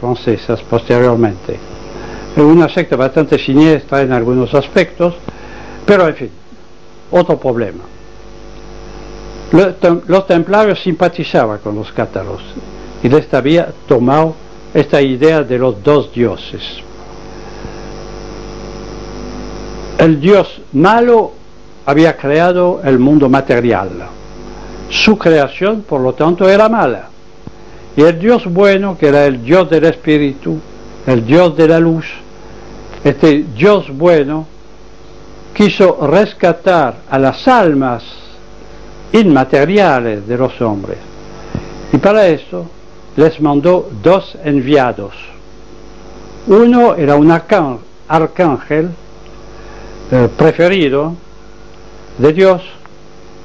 francesas posteriormente. Es una secta bastante siniestra en algunos aspectos, pero en fin, otro problema. Los templarios simpatizaban con los cátaros y les había tomado esta idea de los dos dioses. El dios malo había creado el mundo material. Su creación, por lo tanto, era mala. Y el dios bueno, que era el dios del espíritu, el dios de la luz, este dios bueno quiso rescatar a las almas inmateriales de los hombres. Y para eso les mandó dos enviados. Uno era un arcángel eh, preferido de Dios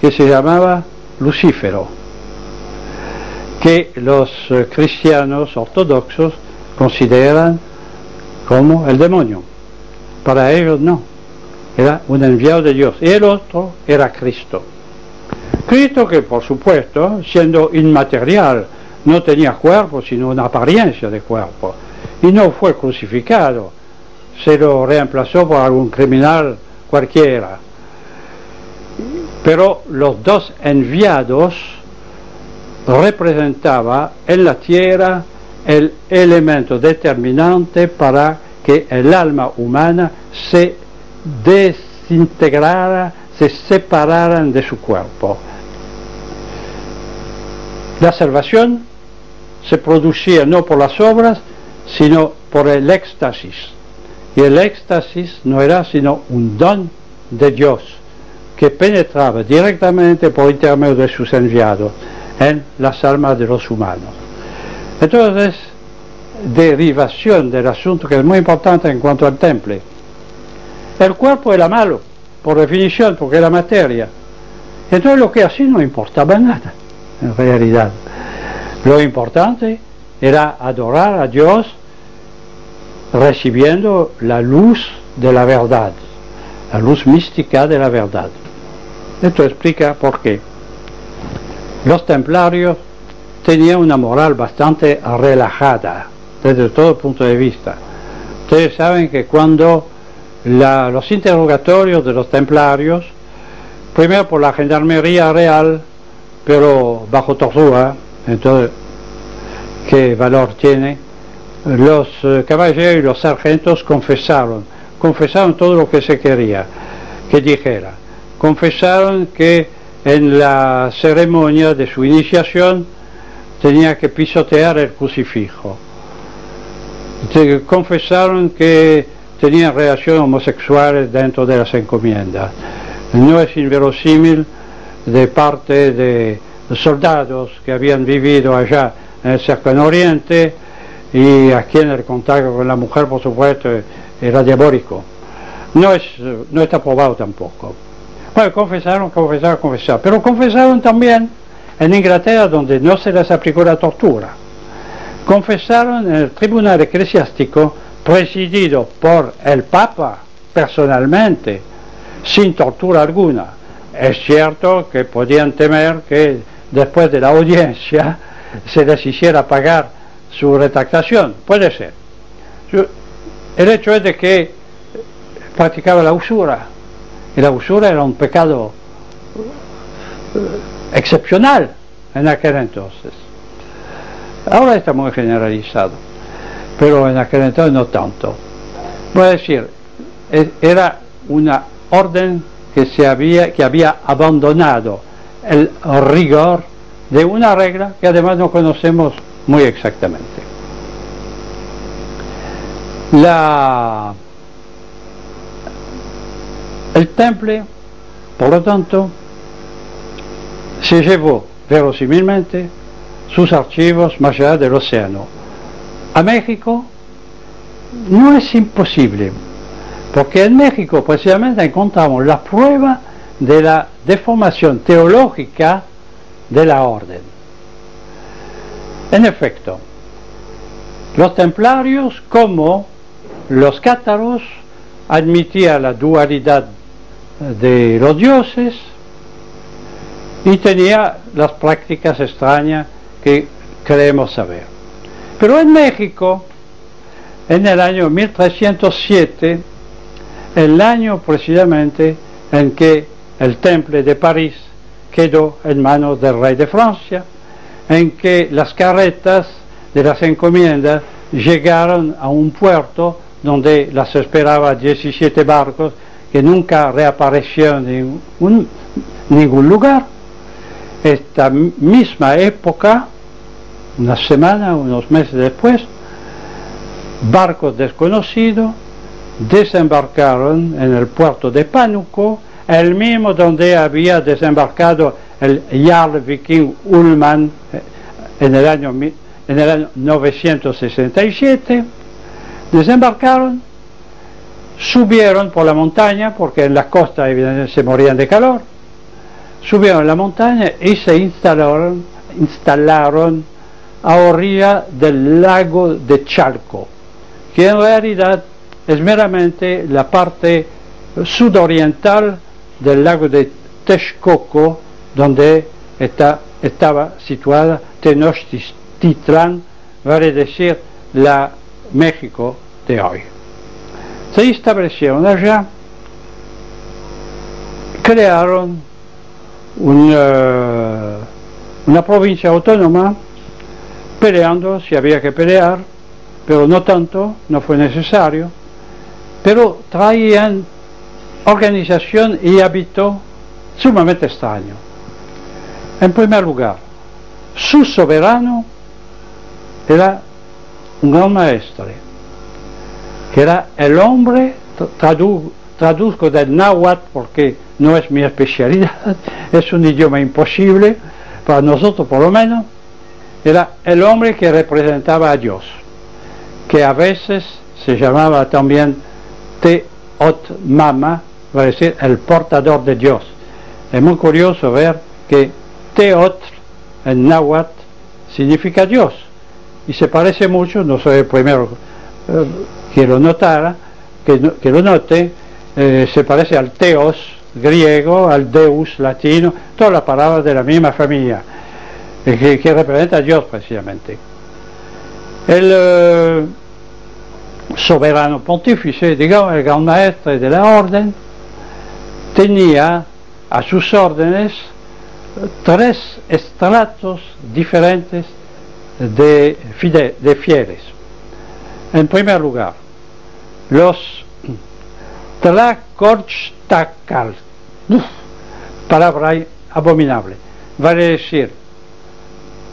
que se llamaba Lucífero, que los eh, cristianos ortodoxos consideran como el demonio. Para ellos no, era un enviado de Dios. Y el otro era Cristo. Cristo que por supuesto, siendo inmaterial, no tenía cuerpo, sino una apariencia de cuerpo. Y no fue crucificado, se lo reemplazó por algún criminal cualquiera. Pero los dos enviados representaban en la tierra el elemento determinante para que el alma humana se desintegrara, se separara de su cuerpo. La salvación se producía no por las obras, sino por el éxtasis. Y el éxtasis no era sino un don de Dios que penetraba directamente por intermedio de sus enviados en las almas de los humanos. Entonces, derivación del asunto que es muy importante en cuanto al temple. El cuerpo era malo, por definición, porque era materia. Entonces lo que así no importaba nada, en realidad. Lo importante era adorar a Dios recibiendo la luz de la verdad, la luz mística de la verdad. Esto explica por qué. Los templarios tenían una moral bastante relajada desde todo punto de vista. Ustedes saben que cuando los interrogatorios de los templarios, primero por la gendarmería real, pero bajo tortura, entonces, ¿qué valor tiene? Los eh, caballeros y los sargentos confesaron, confesaron todo lo que se quería que dijera. Confesaron que en la ceremonia de su iniciación tenía que pisotear el crucifijo. Confesaron que tenían relaciones homosexuales dentro de las encomiendas. No es inverosímil de parte de soldados que habían vivido allá en el cercano oriente y aquí en el contacto con la mujer, por supuesto, era diabólico. No, es, no está probado tampoco. Bueno, confesaron, confesaron, confesaron. Pero confesaron también en Inglaterra, donde no se les aplicó la tortura. Confesaron en el tribunal eclesiástico, presidido por el Papa personalmente, sin tortura alguna. Es cierto que podían temer que después de la audiencia se les hiciera pagar su retractación. Puede ser. El hecho es de que practicaba la usura la usura era un pecado eh, excepcional en aquel entonces. Ahora está muy generalizado, pero en aquel entonces no tanto. Voy a decir, e, era una orden que, se había, que había abandonado el rigor de una regla que además no conocemos muy exactamente. La el temple, por lo tanto, se llevó verosímilmente sus archivos más allá del océano. A México no es imposible, porque en México precisamente encontramos la prueba de la deformación teológica de la orden. En efecto, los templarios como los cátaros admitían la dualidad de los dioses y tenía las prácticas extrañas que creemos saber. Pero en México, en el año 1307, el año precisamente en que el Temple de París quedó en manos del rey de Francia, en que las carretas de las encomiendas llegaron a un puerto donde las esperaba 17 barcos que nunca reaparecieron en ningún lugar. Esta misma época, una semana, unos meses después, barcos desconocidos desembarcaron en el puerto de Pánuco, el mismo donde había desembarcado el Jarl Viking Ullman eh, en el año, en el año 967. Desembarcaron, subieron por la montaña, porque en la costa evidentemente se morían de calor, subieron la montaña y se instalaron, instalaron a orilla del lago de Chalco, que en realidad es meramente la parte sudoriental del lago de Texcoco, donde está, estaba situada Tenochtitlan, vale decir la México de hoy. Se establecieron allá, crearon una, una provincia autónoma, peleando si había que pelear, pero no tanto, no fue necesario, pero traían organización y hábito sumamente extraño. En primer lugar, su soberano era un gran maestre, era el hombre, traduzco del náhuatl porque no es mi especialidad, es un idioma imposible, para nosotros por lo menos, era el hombre que representaba a Dios, que a veces se llamaba también Teot Mama, va a decir el portador de Dios. Es muy curioso ver que Teot en náhuatl significa Dios y se parece mucho, no soy el primero que lo notara, que, lo note, eh, se parece al Teos griego, al Deus latino, todas las palabras de la misma familia, eh, que, representa a Dios precisamente. El soberano pontífice, digamos, el gran maestre de la orden, tenía a sus órdenes tres estratos diferentes de fieles. En primer lugar, los tlacorchtacal, palabra abominable, vale decir,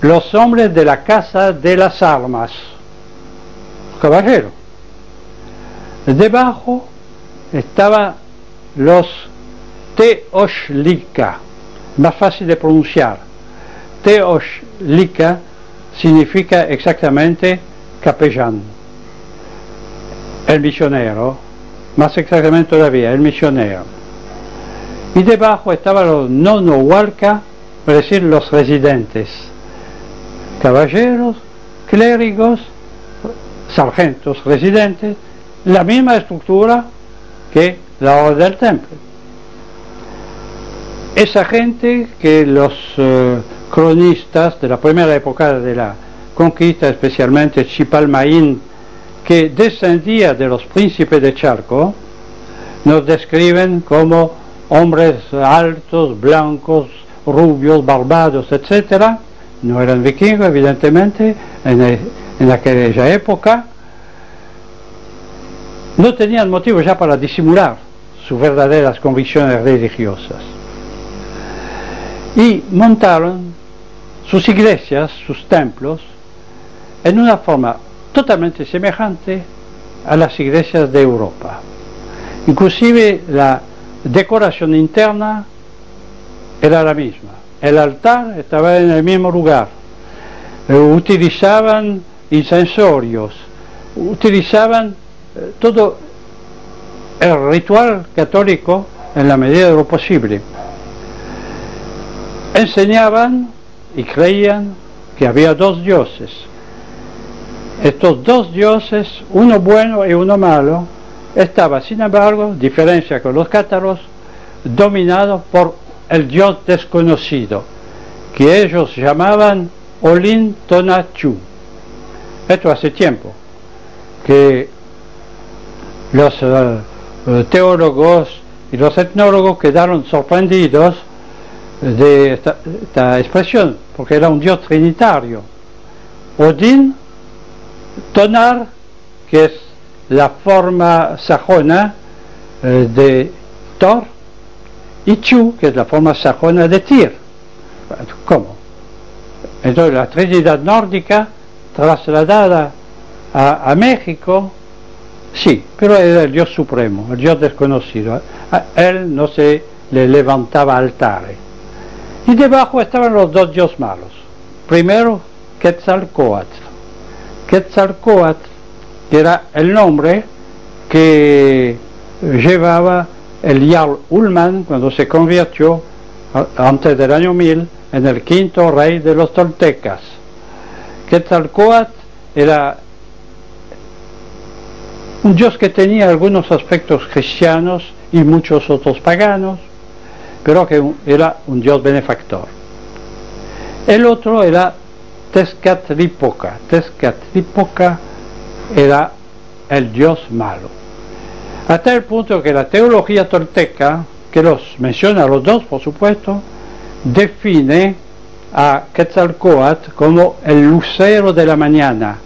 los hombres de la casa de las armas, caballero. Debajo estaban los Teoshlika, más fácil de pronunciar. Teoshlika significa exactamente capellán, el misionero, más exactamente todavía, el misionero. Y debajo estaban los nonohualca, es decir, los residentes, caballeros, clérigos, sargentos, residentes, la misma estructura que la orden del templo. Esa gente que los eh, cronistas de la primera época de la conquista, especialmente Chipalmaín, que descendía de los príncipes de Charco, nos describen como hombres altos, blancos, rubios, barbados, etc. No eran vikingos, evidentemente, en, en aquella época. No tenían motivo ya para disimular sus verdaderas convicciones religiosas. Y montaron sus iglesias, sus templos, en una forma totalmente semejante a las iglesias de Europa. Inclusive la decoración interna era la misma. El altar estaba en el mismo lugar. Eh, utilizaban incensorios, utilizaban eh, todo el ritual católico en la medida de lo posible. Enseñaban y creían que había dos dioses. Estos dos dioses, uno bueno y uno malo, estaba, sin embargo, diferencia con los cátaros, dominado por el dios desconocido, que ellos llamaban Olin Tonachu. Esto hace tiempo que los eh, teólogos y los etnólogos quedaron sorprendidos de esta, expresión, porque era un dios trinitario. Odín, Tonar, que es la forma sajona eh, de Thor, y Chu, que es la forma sajona de Tyr. ¿Cómo? Entonces la Trinidad nórdica trasladada a, México, sí, pero era el Dios supremo, el Dios desconocido. Él no se le levantaba altares. Y debajo estaban los dos dios malos. Primero, Quetzalcoatl. Quetzalcoatl era el nombre que llevaba el Jarl Ullman cuando se convirtió antes del año 1000 en el quinto rey de los toltecas. Quetzalcoatl era un dios que tenía algunos aspectos cristianos y muchos otros paganos, pero que era un dios benefactor. El otro era Tezcatlipoca. Tezcatlipoca era el dios malo. Hasta el punto que la teología tolteca, que los menciona a los dos, por supuesto, define a Quetzalcoatl como el lucero de la mañana,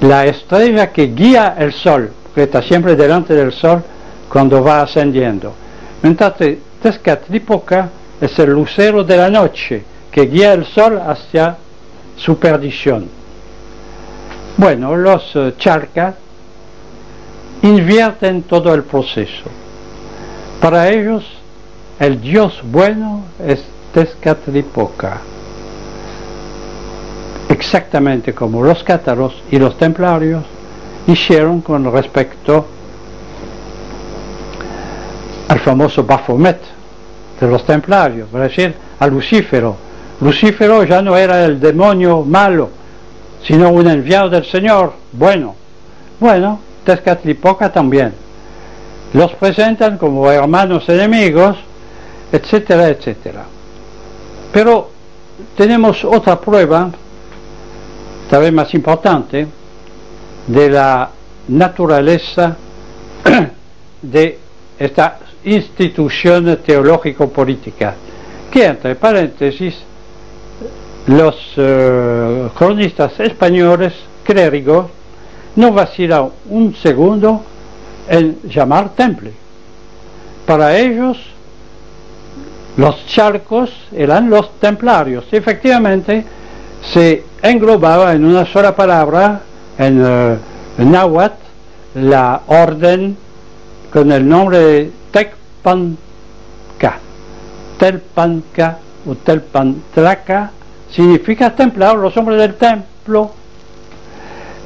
la estrella que guía el sol, que está siempre delante del sol cuando va ascendiendo. Mientras Tezcatlipoca es el lucero de la noche, que guía el sol hacia su perdición. Bueno, los uh, charcas invierten todo el proceso. Para ellos, el Dios bueno es Tezcatlipoca. Exactamente como los cátaros y los templarios hicieron con respecto al famoso Baphomet de los templarios, es decir, a Lucífero. Lucífero ya no era el demonio malo, sino un enviado del Señor, bueno. Bueno, Tezcatlipoca también. Los presentan como hermanos enemigos, etcétera, etcétera. Pero tenemos otra prueba, tal vez más importante, de la naturaleza de esta institución teológico-política, que entre paréntesis los eh, cronistas españoles clérigos no vacilan un segundo en llamar temple. Para ellos, los charcos eran los templarios. Efectivamente, se englobaba en una sola palabra, en uh, náhuatl, la orden con el nombre de Tecpanca. Telpanca o Telpantlaca significa templar, los hombres del templo.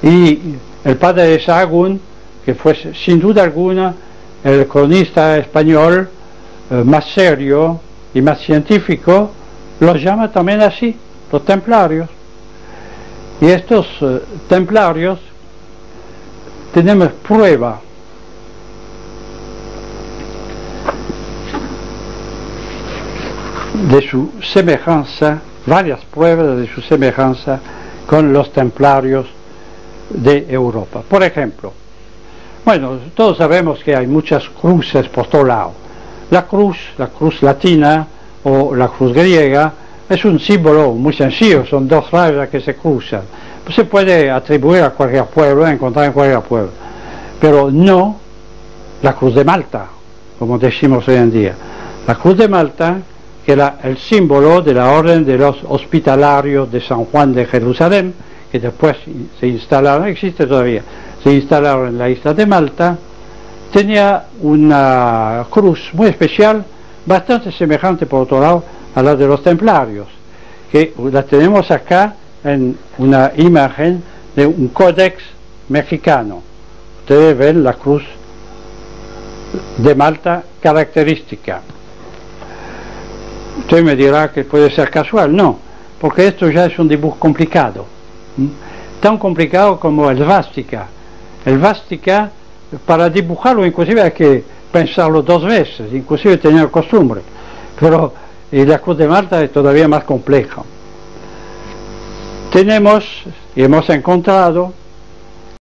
Y el padre de Sahagún, que fue sin duda alguna el cronista español eh, más serio y más científico, los llama también así, los templarios. Y estos eh, templarios tenemos prueba de su semejanza varias pruebas de su semejanza con los templarios de Europa. Por ejemplo, bueno, todos sabemos que hay muchas cruces por todo lado. La cruz, la cruz latina o la cruz griega, es un símbolo muy sencillo, son dos rayas que se cruzan. se puede atribuir a cualquier pueblo, encontrar en cualquier pueblo, pero no la cruz de Malta, como decimos hoy en día. La cruz de Malta que era el símbolo de la orden de los hospitalarios de San Juan de Jerusalén, que después se instalaron, existe todavía, se instalaron en la isla de Malta, tenía una cruz muy especial, bastante semejante por otro lado a la de los templarios, que la tenemos acá en una imagen de un códex mexicano. Ustedes ven la cruz de Malta característica. Usted me dirá que puede ser casual, no, porque esto ya es un dibujo complicado, tan complicado como el Vástica. El Vástica, para dibujarlo inclusive hay que pensarlo dos veces, inclusive tener costumbre, pero la Cruz de Malta es todavía más compleja. Tenemos y hemos encontrado